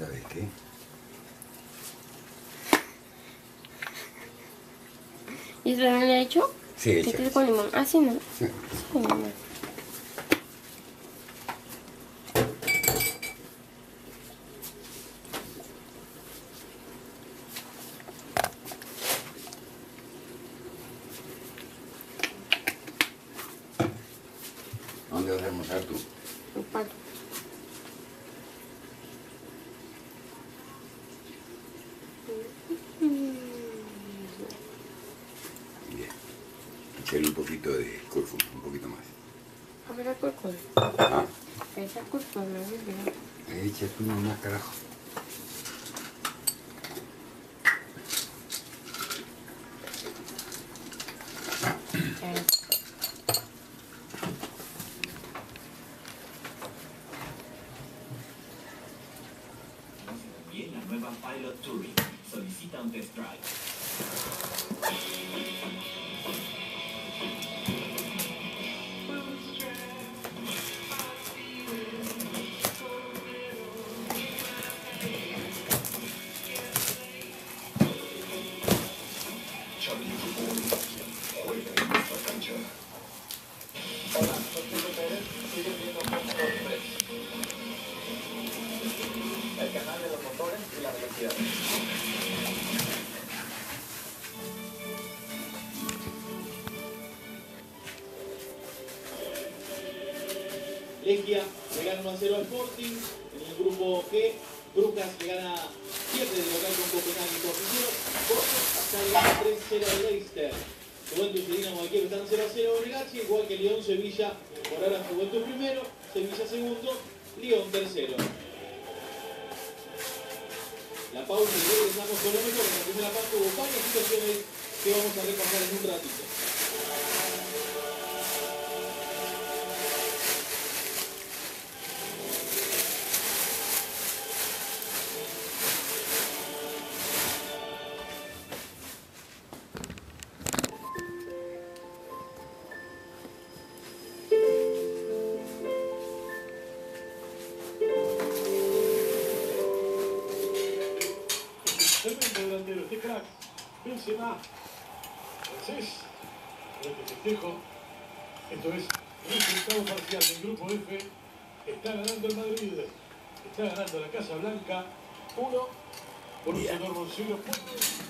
¿sabes qué? ¿Y eso también le ha hecho? Sí, ¿Qué hecha. quieres con limón? Ah, sí, no. Sí. ¿Dónde vas a almorzar tú? Un pato. Bien. Echarle un poquito de cúrcuma, un poquito más. A ver, el cúrcuma. Ah, Esa cúrcuma, me echa tú nomás, carajo. También solicita un test drive. Legia le gana 1 a 0 al Sporting. En el grupo G, Brujas le gana 7 de local con Copenhague y 4 0. Porto está ganando 3 0 al Leicester. Juventus y Dinamo de están 0 a 0 Bregachi, igual que León, Sevilla. Por ahora Juventus primero, Sevilla segundo, León tercero. La pausa y regresamos con lo mejor. En la primera parte hubo varias situaciones que vamos a repasar en un ratito. Tremendo delantero, este crack. Benzema. Francés. Con este festejo. Esto es resultado parcial del grupo F. Está ganando el Madrid. Está ganando la Casa Blanca. Uno. Por un Dortmund cero puntos.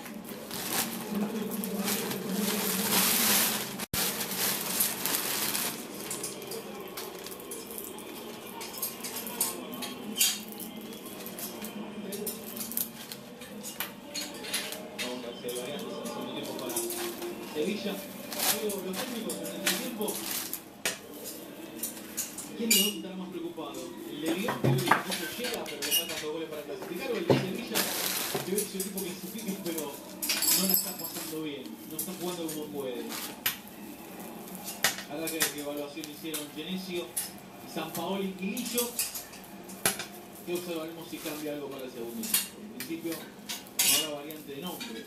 Vamos a hacer variantes en el segundo tiempo para Sevilla. Pero los técnicos en el tiempo. ¿Quién de dos estará más preocupado? ¿El de Lyon, que hoy incluso llega, pero le faltan dos goles para clasificar? ¿O el de Sevilla, que hoy un tipo que clasifica, pero no la está pasando bien? No está jugando como puede. Habrá que qué evaluación hicieron Genesio, Sampaoli y Lillo. Que observaremos si cambia algo para el segundo. En principio, habrá variante de nombres,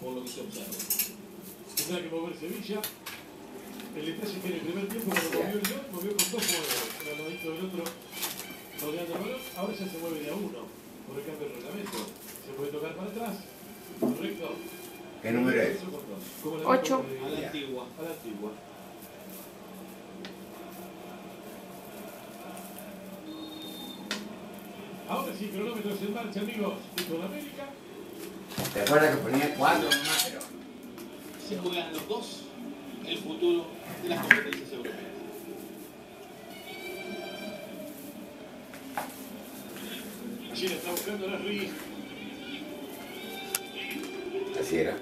por lo que se observa. Tendrá que mover Sevilla. El detalle que en el primer tiempo cuando movió el León, movió con dos jugadores. Uno al ladito del otro rodeando el balón. Ahora ya se mueve de a uno por el cambio del reglamento. Se puede tocar para atrás. Correcto. ¿Qué número es? Ocho. De- A la antigua. A la antigua. Ahora sí, cronómetros en marcha, amigos. Y con América. ¿Te acuerdas que ponía cuatro nomás? Pero Se juegan los dos el futuro de las competencias europeas. La está buscando la Rí. así era.